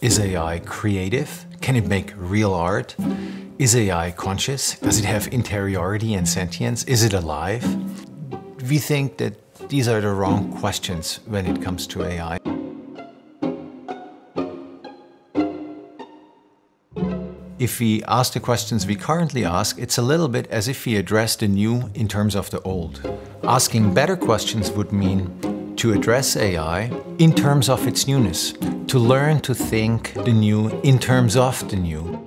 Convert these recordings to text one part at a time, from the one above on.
Is AI creative? Can it make real art? Is AI conscious? Does it have interiority and sentience? Is it alive? We think that these are the wrong questions when it comes to AI. If we ask the questions we currently ask, it's a little bit as if we address the new in terms of the old. Asking better questions would mean to address AI in terms of its newness, to learn to think the new in terms of the new.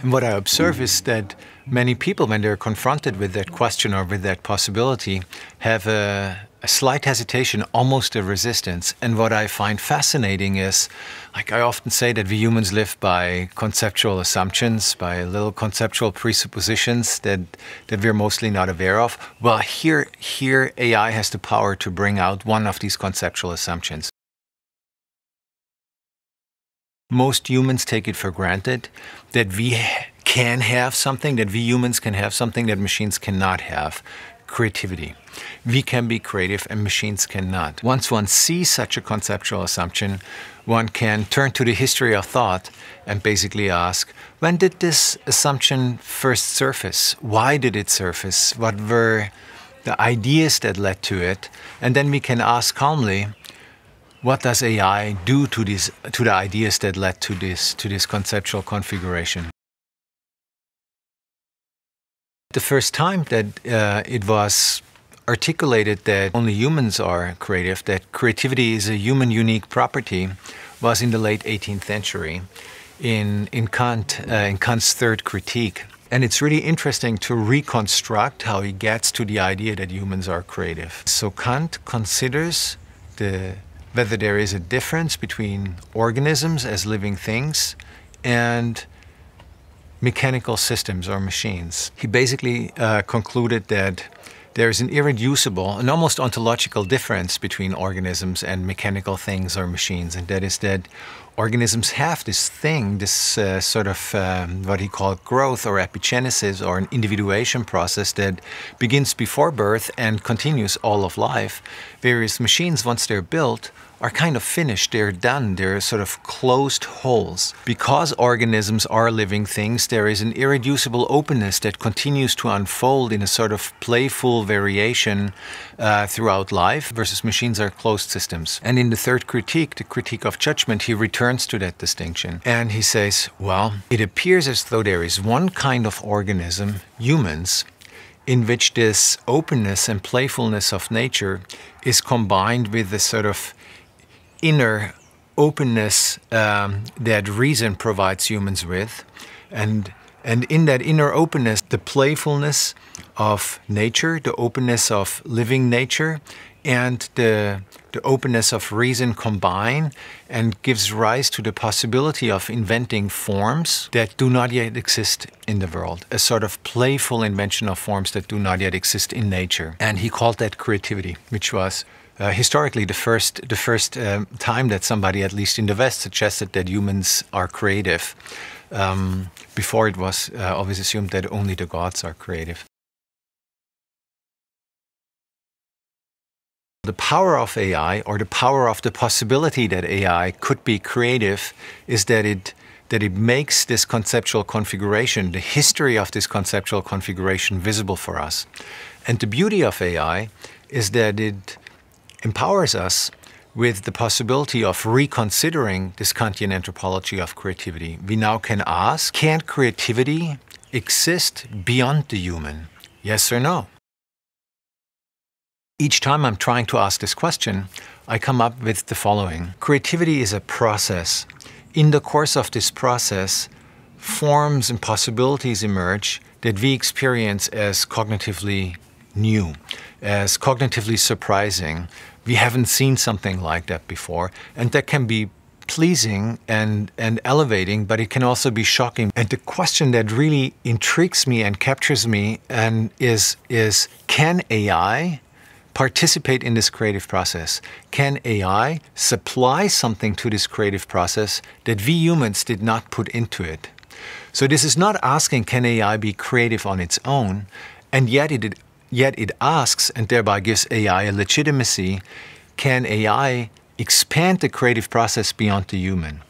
And what I observe is that many people, when they're confronted with that question or with that possibility, have a, a slight hesitation, almost a resistance. And what I find fascinating is, like I often say, that we humans live by conceptual assumptions, by little conceptual presuppositions that, that we're mostly not aware of. Well, here, here AI has the power to bring out one of these conceptual assumptions. Most humans take it for granted that we can have something, that we humans can have something that machines cannot have creativity. We can be creative and machines cannot. Once one sees such a conceptual assumption, one can turn to the history of thought and basically ask, when did this assumption first surface? Why did it surface? What were the ideas that led to it? And then we can ask calmly, what does AI do to, these, to the ideas that led to this, to this conceptual configuration? The first time that uh, it was articulated that only humans are creative, that creativity is a human unique property, was in the late 18th century in, in, Kant, uh, in Kant's third critique. And it's really interesting to reconstruct how he gets to the idea that humans are creative. So Kant considers the, whether there is a difference between organisms as living things and mechanical systems or machines. He basically uh, concluded that there is an irreducible, an almost ontological difference between organisms and mechanical things or machines, and that is that organisms have this thing, this uh, sort of um, what he called growth or epigenesis or an individuation process that begins before birth and continues all of life. Various machines, once they're built, are kind of finished, they're done, they're sort of closed wholes. Because organisms are living things, there is an irreducible openness that continues to unfold in a sort of playful variation uh, throughout life, versus machines are closed systems. And in the third critique, the critique of judgment, he returns to that distinction. And he says, well, it appears as though there is one kind of organism, humans, in which this openness and playfulness of nature is combined with the sort of inner openness um, that reason provides humans with. And, and in that inner openness, the playfulness of nature, the openness of living nature, and the, the openness of reason combine and gives rise to the possibility of inventing forms that do not yet exist in the world, a sort of playful invention of forms that do not yet exist in nature. And he called that creativity, which was uh, historically the first the first um, time that somebody, at least in the West, suggested that humans are creative. Um, before it was uh, always assumed that only the gods are creative. The power of AI, or the power of the possibility that AI could be creative, is that it that it makes this conceptual configuration, the history of this conceptual configuration, visible for us. And the beauty of AI is that it empowers us with the possibility of reconsidering this Kantian anthropology of creativity. We now can ask, can creativity exist beyond the human? Yes or no? Each time I'm trying to ask this question, I come up with the following. Creativity is a process. In the course of this process, forms and possibilities emerge that we experience as cognitively new, as cognitively surprising. We haven't seen something like that before, and that can be pleasing and, and elevating, but it can also be shocking. And the question that really intrigues me and captures me and is, is can AI participate in this creative process? Can AI supply something to this creative process that we humans did not put into it? So this is not asking can AI be creative on its own, and yet it Yet it asks, and thereby gives AI a legitimacy, can AI expand the creative process beyond the human.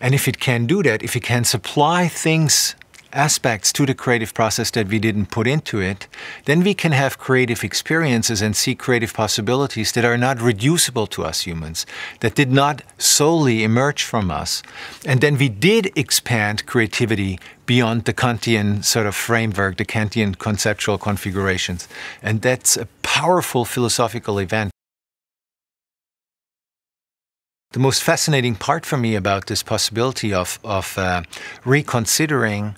And if it can do that, if it can supply things aspects to the creative process that we didn't put into it, then we can have creative experiences and see creative possibilities that are not reducible to us humans, that did not solely emerge from us. And then we did expand creativity beyond the Kantian sort of framework, the Kantian conceptual configurations. And that's a powerful philosophical event. The most fascinating part for me about this possibility of, of uh, reconsidering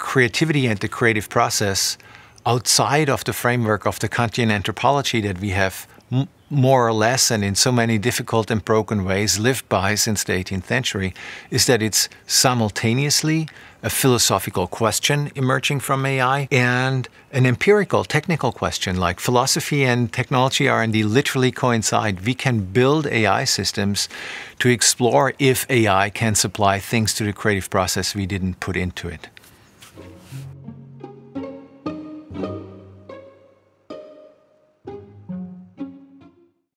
creativity and the creative process outside of the framework of the Kantian anthropology that we have more or less and in so many difficult and broken ways lived by since the 18th century is that it's simultaneously a philosophical question emerging from AI and an empirical technical question like philosophy and technology R&D literally coincide. We can build AI systems to explore if AI can supply things to the creative process we didn't put into it